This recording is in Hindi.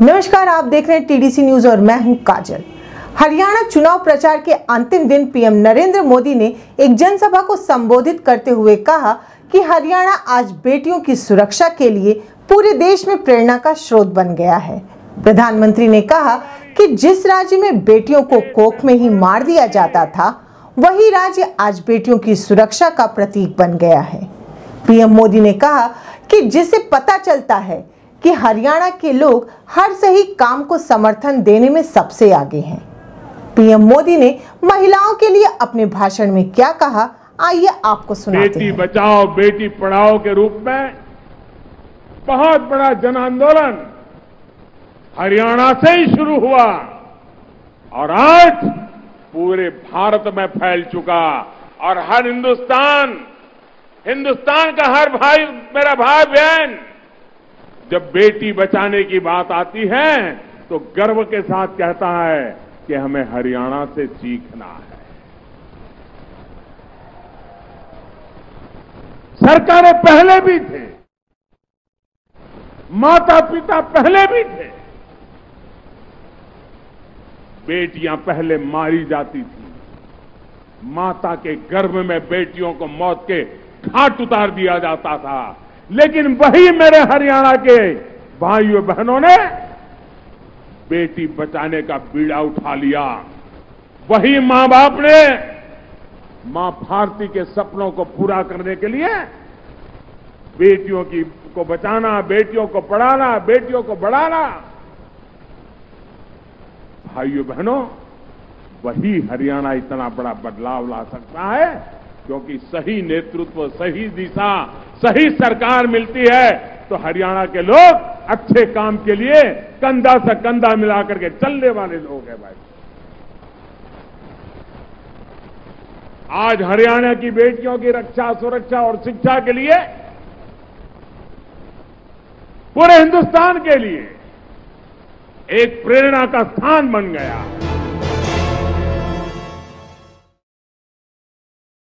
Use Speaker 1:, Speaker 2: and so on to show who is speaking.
Speaker 1: नमस्कार, आप देख रहे हैं टीडीसी न्यूज़ और मैं हूँ काजल। हरियाणा चुनाव प्रचार के अंतिम दिन पीएम नरेंद्र मोदी ने एक जनसभा को संबोधित करते हुए कहा कि हरियाणा आज बेटियों की सुरक्षा के लिए पूरे देश में प्रेरणा का स्रोत बन गया है। प्रधानमंत्री ने कहा कि जिस राज्य में बेटियों को कोख में ही मार दिया जाता था, वही राज्य आज बेटियों की सुरक्षा का प्रतीक बन गया है। पीएम मोदी ने कहा कि जिसे पता चलता है कि हरियाणा के लोग हर सही काम को समर्थन देने में सबसे आगे हैं। पीएम मोदी ने महिलाओं के लिए अपने भाषण में क्या कहा आइए आपको सुनाते
Speaker 2: बेटी
Speaker 1: हैं।
Speaker 2: बचाओ बेटी पढ़ाओ के रूप में बहुत बड़ा जन आंदोलन हरियाणा से ही शुरू हुआ और आज पूरे भारत में फैल चुका और हर हिंदुस्तान हिंदुस्तान का हर भाई मेरा भाई बहन जब बेटी बचाने की बात आती है तो गर्व के साथ कहता है कि हमें हरियाणा से सीखना है। सरकारें पहले भी थे माता पिता पहले भी थे, बेटियाँ पहले मारी जाती थी, माता के गर्भ में बेटियों को मौत के घाट उतार दिया जाता था। लेकिन वही मेरे हरियाणा के भाइयों बहनों ने बेटी बचाने का बीड़ा उठा लिया। वही माँ बाप ने माँ भारती के सपनों को पूरा करने के लिए बेटियों की को बचाना, बेटियों को पढ़ाना, बेटियों को बढ़ाना। भाइयों बहनों, वही हरियाणा इतना बड़ा बदलाव ला सकता है क्योंकि सही नेतृत्व, सही दिशा, सही सरकार मिलती है तो हरियाणा के लोग अच्छे काम के लिए कंधा से कंधा मिलाकर के चलने वाले लोग हैं भाई। आज हरियाणा की बेटियों की रक्षा, सुरक्षा और शिक्षा के लिए, पूरे हिंदुस्तान के लिए एक प्रेरणा का स्थान बन गया।